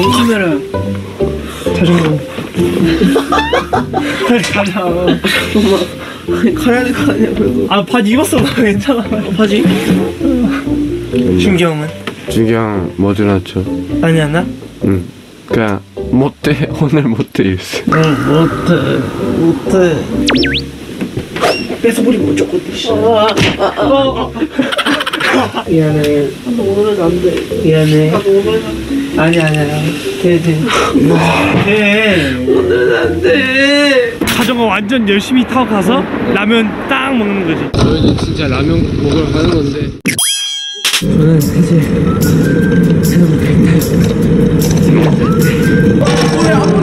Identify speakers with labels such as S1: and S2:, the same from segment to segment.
S1: 뭔 카메라야? 자전거. 빨리 가자.
S2: 아니 가야 될 거 아니야 그래도
S1: 아, 바지 입었어. 나 괜찮아.
S2: 바지?
S1: 준기 형은?
S3: 준경 뭐 들었죠?
S1: 아니, 안 나?
S3: 응. 그냥 못해 오늘 못해 이랬어.
S1: 응, 못해. 못해. 뺏어버리고 어쩌고, 씨. 어, 어. 미안해.
S2: 오늘은 안돼
S1: 미안해.
S2: 오늘은
S1: 아니, 아니야. 돼, 돼. 돼.
S2: 오늘은 안돼
S1: 자전거 완전 열심히 타고 가서 라면 딱 먹는 거지.
S3: 저희는 진짜 라면 먹으러 가는 건데.
S1: 저는 이제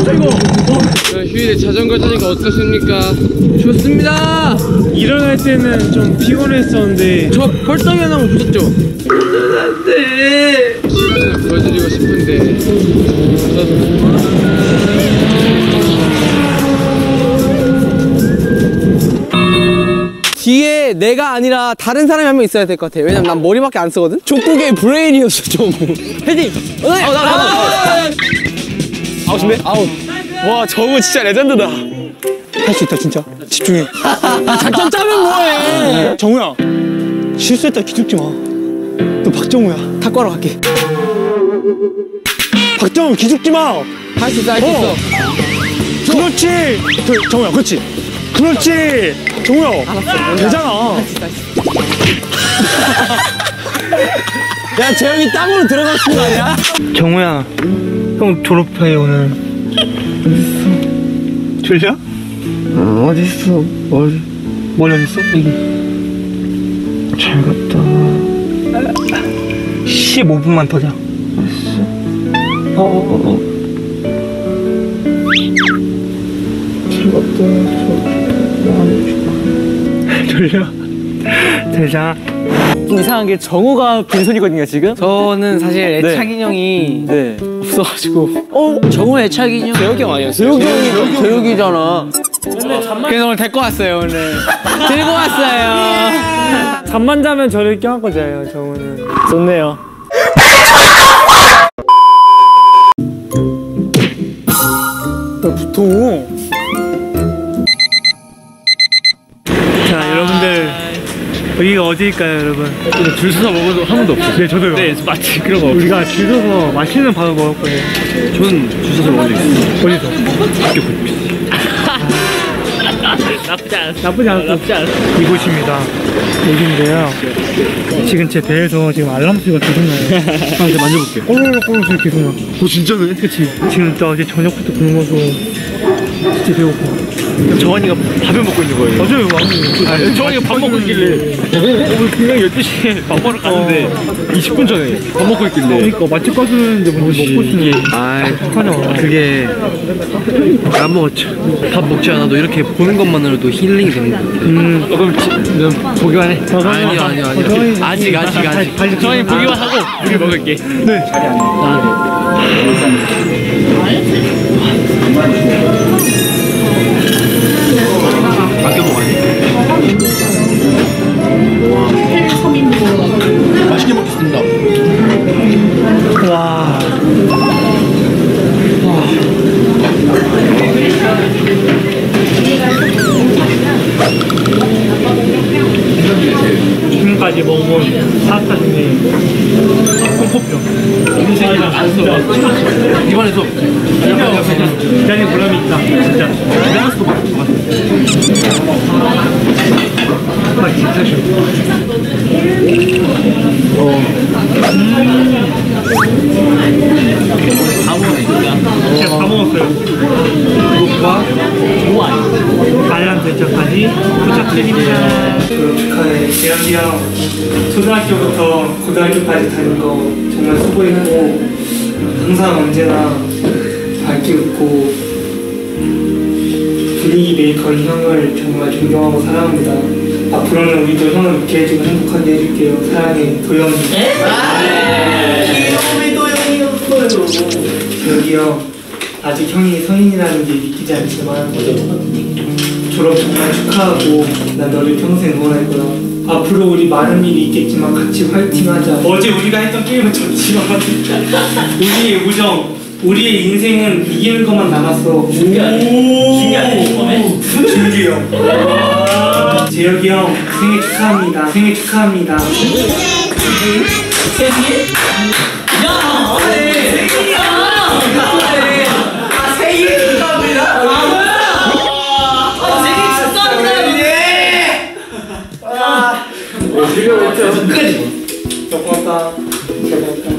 S1: 새로운
S3: 휴일에 자전거 타니까 어떠십니까? 좋습니다.
S1: 일어날 때는 좀 피곤했었는데
S3: 저 펄떡이 하나 보셨죠?
S2: 오늘은 안돼
S3: 시간을 보여드리고 싶 은데
S4: 뒤에 내가 아니라 다른 사람이 한 명 있어야 될 것 같아. 왜냐면 난 머리밖에 안 쓰거든. 족구의 브레인이었어 좀. 헤딩. 어, 나, 나, 나. 아웃인데? 아웃. 와 정우 진짜 레전드다. 할 수 있다 진짜. 집중해. 작전 짜면 뭐해? 정우야. 실수했다 기죽지 마. 너 박정우야. 탁구하러 갈게. 박정우 기죽지 마. 할 수 있어 할 수 있어. 그렇지. 그, 정우야 그렇지. 그렇지. 정우야. 알았어. 되잖아. 야 재영이 땅으로 들어갈 수 아니야?
S1: 정우야 형 졸업해 오늘 어딨어? 졸려?
S3: 어, 어딨어? 어디?
S1: 머리 어딨어? 여기
S3: 잘 갔다.
S1: 15분만 더 자.
S3: 어, 어, 어. 잘 갔다.
S1: 졸려?
S4: 좀 이상한 게 정우가 빈손이거든요 지금.
S5: 저는 사실
S4: 네.
S5: 애착 인형이
S4: 네.
S5: 없어가지고 어? 정우 애착 인형
S4: 재혁이 형 아니었어요? 재혁이 형이 재혁이잖아.
S5: 그래서 오늘 데리고 왔어요 오늘 들고 왔어요
S1: 잠만 자면 저를 껴안고 자요 정우는. 좋네요.
S4: 보통
S1: 자 여러분들 여기가 어디일까요 여러분? 줄 서서 먹어도 한 번도 없어요. 네 저도요. 네 마치 그런 거. 우리가 줄 서서 맛있는 밥을 먹을 거예요.
S3: 저는 줄 서서 먹은 적 있어요.
S1: 어디서? 학교 불빛. 나쁘지 않았어. 나쁘지 않았어. 나쁘지 않았어. 이곳입니다. 여기인데요. 지금 제 배에서 지금 알람 소리가 계속 나요. 아, 이제 만져볼게. 꼬르륵 꼬르륵 소리 계속 나.
S3: 오 진짜네?
S1: 그치? 지금 또 어제 저녁부터 굶어서 진짜 배고파.
S3: 정환이가 밥을 먹고 있는 거예요.
S1: 맞아요.
S3: 아니, 정환이가 밥 먹고 있길래
S1: 오늘 분명 12시에 밥 먹으러 갔는데
S3: 20분 전에 밥 먹고 있길래
S1: 그러니까 맛집 가서는데 뭐 먹고 싶은데
S3: 아
S1: 어떡하냐.
S3: 그게 안 먹었죠. 밥 먹지 않아도 이렇게 보는 것만으로도 힐링이 되는 것 같아요.
S1: 음,
S3: 어, 그럼 지, 보기만 해.
S1: 그럼
S3: 아니요 아니요 아니요. 아직 아직 아직.
S1: 다시
S3: 정환이 보기만 하고 우리 먹을게.
S1: 네.
S3: 아껴
S1: 콩코뼈 인생이랑 진짜
S3: 입안에서
S1: 기다린 보람이 있다. 진짜.
S3: 메가스도 맛있을 것 같아.
S1: 아 진짜. 싫어 제가 다 먹었어요.
S3: 이것과
S1: 빨 간 대짜까지 부탁드립니다. 축하해. 재현이 형 초등학교부터 고등학교까지 다닌 거 정말 수고했고 항상 언제나 밝게 웃고 분위기 메이커인 형을 정말 존경하고 사랑합니다. 앞으로는 우리도 형을 웃게 해주고 행복하게 해줄게요. 사랑해 도영이. 여기 형 아직 형이 성인이라는 게 믿기지 않지만 졸업 정말 축하하고 난 너를 평생 응원할 거야 앞으로 우리 많은 일이 있겠지만 같이 화이팅하자 어제 우리가 했던 게임은 졌지만 우리의 우정 우리의 인생은 이기는 것만 남았어. 준비하네. 준비하네. 준비 형. 재혁이 형 생일 축하합니다. 생일 축하합니다. 고맙다. 잘 먹었다.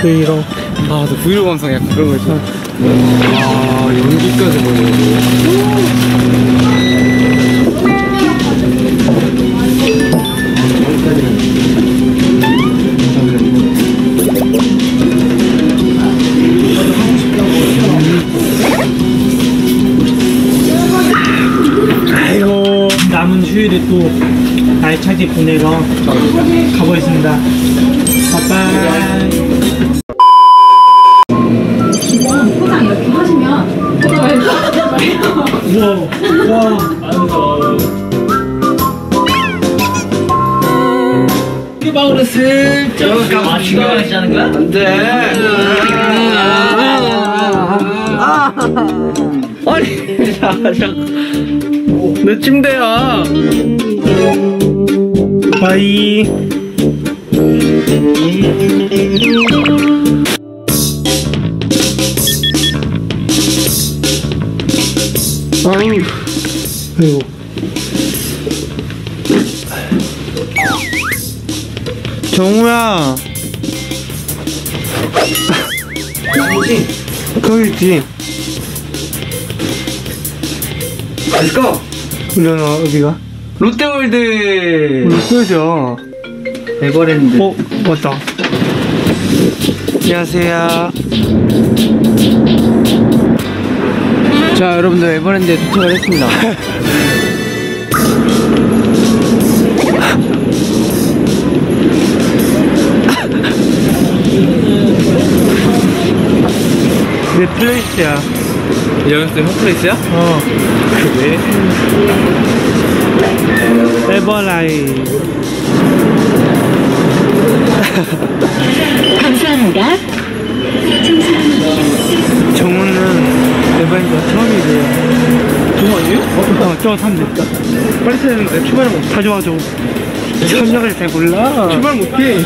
S3: 브이로그 아나 브이로그 감성 약간 그런 거 있어 아 연기까지 보여
S1: 아이고 남은 휴일에 또 알차게 보내러 가보겠습니다. 바이바이.
S5: 방으로 슬쩍 마시고 하시는 거야? 안 돼 아니 잠깐 내 침대야
S1: 바이. 아이고. 정우야. 거기 있지.
S3: let's go
S1: 그러나 어디가?
S3: 롯데월드
S1: 롯데죠.
S3: 에버랜드
S1: 어, 맞다. 안녕하세요.
S3: 자 여러분들 에버랜드에 도착을 했습니다
S1: 내 플레이스야.
S3: 여기서 핫플레이스야?
S1: 어.
S3: 그래?
S1: 에버라이.
S6: 감사합니다.
S1: 정우는 에버랜드가 처음이래요. 정우 아니에요? 어, 저거 타면 됐다. 빨리 타야 되는데 출발을 못 가져와줘. 참여를 잘 몰라. 출발 못해.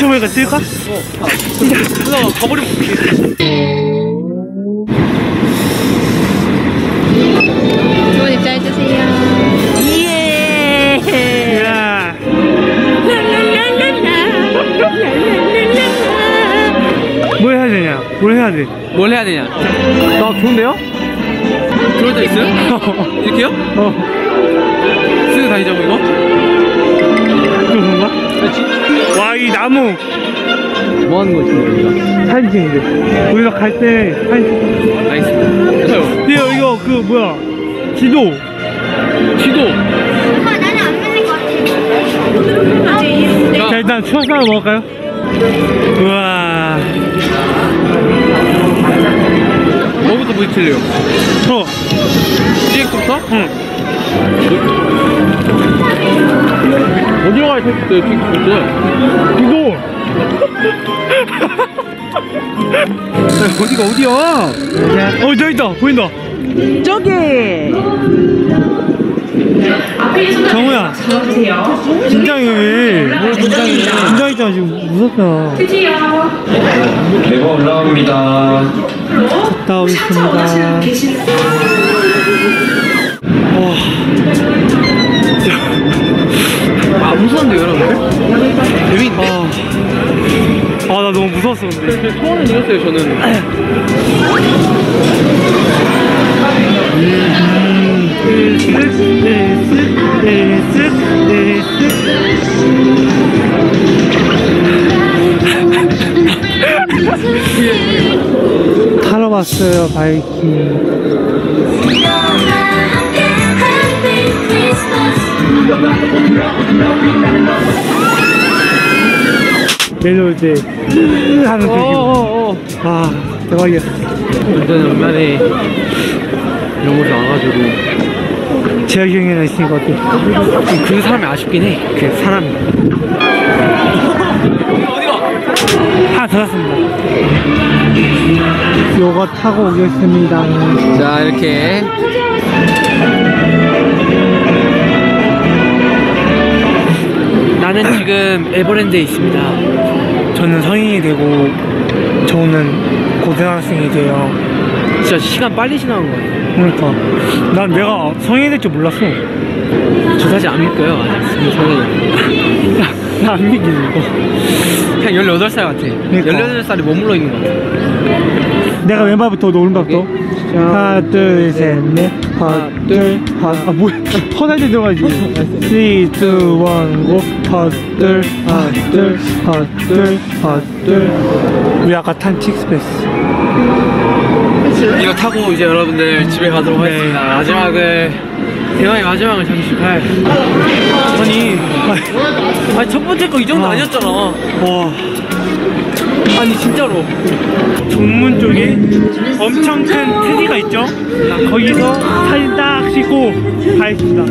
S1: 모르니까 뛸까?
S3: 나 가버리면 어떡해
S6: 좋은 입장 해주세요. 예.
S1: 야. 뭘 해야 되냐? 뭘 해야 돼?
S3: 뭘 해야 되냐
S1: 나 좋은데요?
S3: 그럴 때 있어요? 이렇게요?
S1: 어.
S3: 쓰고 다니자고 이거?
S1: 그런가? 와, 이 나무.
S3: 뭐 하는 거지 우리가
S1: 사진 찍는데. 우리가 갈 때 사진 찍
S3: 알겠습니다 해서요
S1: 이거, 이거, 그, 뭐야. 지도.
S3: 지도
S1: 자, 일단 하나 먹을까요? 우와.
S3: 뭐부터 부딪힐래요?
S1: 어,
S3: CX부터?
S1: 응.
S3: 어디로 가야 돼? CX부터
S1: 지도.
S3: 어디가 어디야?
S1: 어, 저기 있다. 보인다.
S2: 저기
S1: 정우야. 긴장해? 긴장했잖아, 지금. 무섭잖아.
S3: 내가 올라갑니다
S1: 갔다 오겠습니다.
S3: 아 무서운데 여러분들? 재밌는데?
S1: 아, 나 너무 무서웠어, 근데.
S3: 소원을 들었어요 저는
S1: 타러 왔어요, 바이킹. 내려올 때, 으 하는
S3: 어,
S1: 소리. 아, 대박이야.
S3: 완전 얼마에 이런 곳에 와가지고
S1: 재혁이 형이랑 있으니까 어때?
S3: 그 사람이 아쉽긴 해. 그 사람이.
S1: 하나 더 샀습니다. 요거 타고 오겠습니다.
S3: 자 이렇게 나는 지금 에버랜드에 있습니다.
S1: 저는 성인이 되고, 저는 고등학생이 돼요.
S3: 진짜 시간 빨리 지나간 것 같아요.
S1: 그러니까. 난 내가 성인이 될 줄 몰랐어.
S3: 저 사실 안 믿겨요. 아직 성인이.
S1: 나 안 믿기지, 이거.
S3: 그냥 18살 같아.
S1: 그러니까.
S3: 18살이 머물러 있는 것 같아.
S1: 내가 왼발부터 너 오른발부터 하나 둘 셋넷 둘 하나 아 뭐야 허날 때 들어가지 3, 2, 1, 고 하나 둘 하나 둘 하나 둘 하나 둘 우리 아까 탄 칙스패스
S3: 이거 타고 이제 여러분들 집에 가도록 하겠습니다. 마지막을 대화의 마지막을 장식할.
S1: 아니
S3: 아니 첫 번째 거 이 정도
S1: 아.
S3: 아니었잖아.
S1: 와
S3: 아니 진짜로.
S1: 정문 쪽에 엄청 큰 트리가 있죠 거기서 사진 딱 찍고 가겠습니다